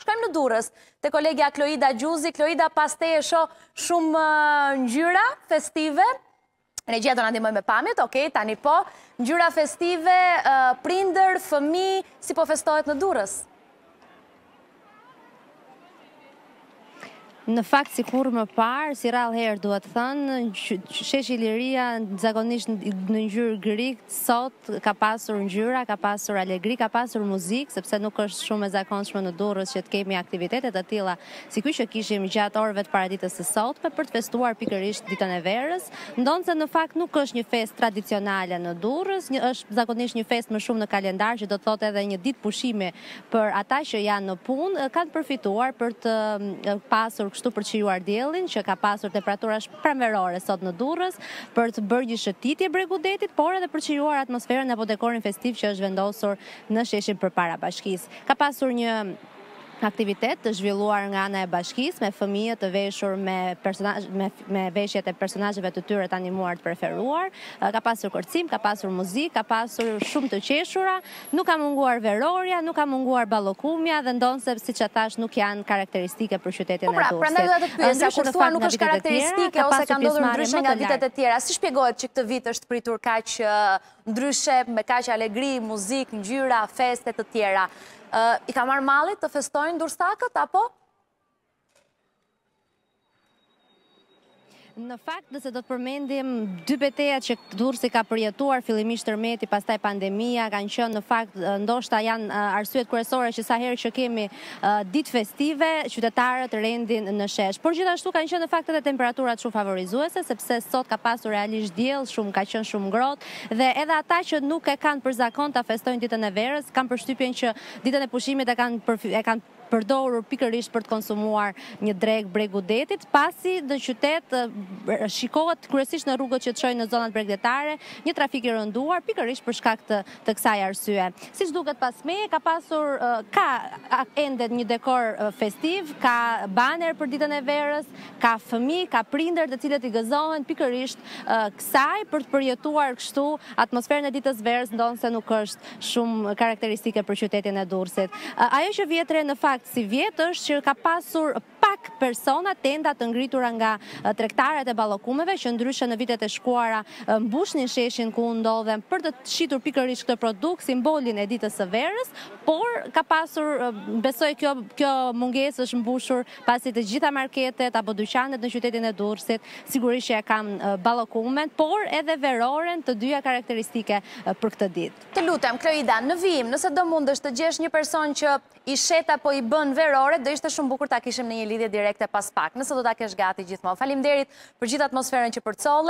Shkojmë në Durrës, te kolegja Kloida Gjuzi. Kloida, pas teje shoh shumë ngjyra festive. Regjia do na ndihmojë me pamjet, ok, tani po. Ngjyra festive, prindër, fëmijë, si po festohet në Durrës? Në fakt si kurrë më parë, si rrallë herë duhet thënë, sheshi Liria zakonisht në ngjyrë gri sot ka pasur ngjyra, ka pasur alegri, ka pasur muzikë, sepse nuk është shumë e zakonshme në Durrës që të kemi aktivitete të tilla si ky që kishim gjatë orëve të paraditës së sotme për të festuar pikërisht ditën e verës, ndonëse në fakt nuk është një festë tradicionale në Durrës, është zakonisht një festë më shumë në kalendar që do të thotë edhe një ditë pushimi për ata që janë në punë kanë përfituar për të pasur kështu për të shijuar diellin që ka pasur temperatura pranverore sot në Durrës, për të bërë një shëtitje bregu detit, por edhe për të shijuar atmosferën apo dekorin festiv që është vendosur në sheshin përpara bashkisë. Ka pasur një aktivitet të zhvilluar nga ana e bashkisë me fëmijët të veshur me personazh me me veshjet e personazheve të tyre të animuar të preferuar. Ka pasur kërcim, ka pasur muzikë, ka pasur shumë të qeshura. Nuk ka munguar verorja, nuk ka munguar ballokumja dhe ndonëse siç e thashë nuk janë karakteristike për qytetin e Durrësit. Po pra, prandaj doja të të pyesja, kur thua nuk është karakteristike ose ka ndodhur ndryshe nga vitet e tjera, si shpjegohet që këtë vit është pritur kaq ndryshe, me kaq alegri, muzikë, ngjyra, festë e të tjera? I ka marrë malli të festojnë durrsakët apo? Në fakt, nëse do të përmendim dy beteja që Durrësi ka përjetuar, fillimisht tërmeti, pastaj pandemia, kanë qenë në fakt, ndoshta janë arsyet kryesore që sa herë që kemi ditë festive, qytetarët rendin në shesh. Por gjithashtu kanë qenë në fakt edhe temperaturat shumë favorizuese, sepse sot ka pasur realisht diell, shumë ka qenë shumë ngrohtë dhe edhe ata që nuk e kanë për zakon ta festojnë ditën e verës, kam përshtypjen që ditën e pushimit e kanë e kanë përdorur pikërisht për të konsumuar një drekë bregu detit, pasi në qytet shikohet kryesisht në rrugët që të çojnë në zonat bregdetare, një trafik i rënduar pikërisht për shkak të të kësaj arsye. Siç duket pas meje ka pasur ka ende një dekor festiv, ka baner për ditën e verës, ka fëmijë, ka prindër të cilët i gëzohen pikërisht kësaj për të përjetuar kështu atmosferën e ditës verës ndonëse nuk është shumë karakteristike për qytetin e Durrësit. Ajo që vihet re në fakt sivjet është që ka pasur pak persona tenda të ngritura nga tregtarët e ballokumeve që ndryshe në vitet e shkuara mbushnin sheshin ku unë ndodhem për të shitur pikërisht këtë produkt, simbolin e ditës së verës, por ka pasur, besoj kjo kjo mungesë është mbushur pasi të gjitha marketet apo dyqanet në qytetin e Durrësit sigurisht që e kanë ballokumen, por edhe veroren, të dyja karakteristike për këtë ditë. Të lutem, Kloida, në vijim, nëse do mundesh të gjesh një person që i shet apo i bën verore, do ishte shumë bukur ta kishim në një lidhje direkte pas pak, nëse do ta kesh gati gjithmonë. Faleminderit për gjithë atmosferën që përcolle.